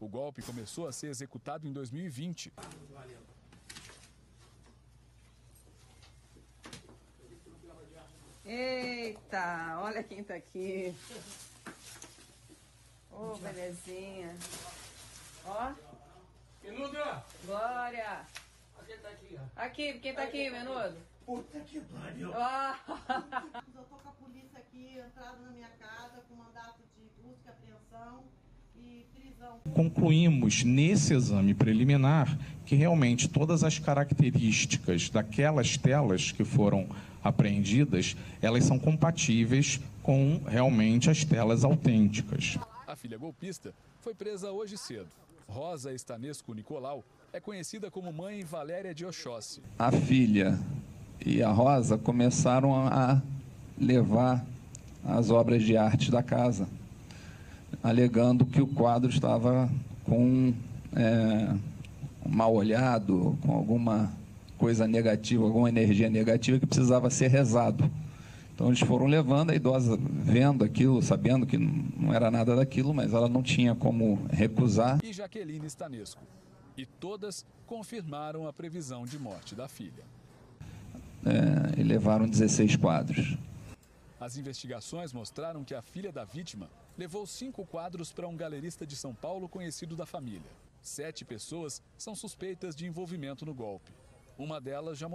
O golpe começou a ser executado em 2020. Eita, olha quem tá aqui. Ô, oh, belezinha. Ó. Menudo! Glória! Quem tá aqui, ó? Aqui, quem tá aqui, Menudo? Puta que pariu! Ó. Eu tô com a polícia aqui, entrada na minha casa, com mandato de busca e apreensão. Concluímos nesse exame preliminar que realmente todas as características daquelas telas que foram apreendidas, elas são compatíveis com realmente as telas autênticas. A filha golpista foi presa hoje cedo. Rosa Estanesco Nicolau é conhecida como mãe Valéria de Oxóssi. A filha e a Rosa começaram a levar as obras de arte da casa, alegando que o quadro estava com é, mal olhado, com alguma coisa negativa, alguma energia negativa que precisava ser rezado. Então eles foram levando a idosa, vendo aquilo, sabendo que não era nada daquilo, mas ela não tinha como recusar. E Jaqueline Stanesco. E todas confirmaram a previsão de morte da filha. É, e levaram 16 quadros. As investigações mostraram que a filha da vítima levou cinco quadros para um galerista de São Paulo conhecido da família. Sete pessoas são suspeitas de envolvimento no golpe. Uma delas já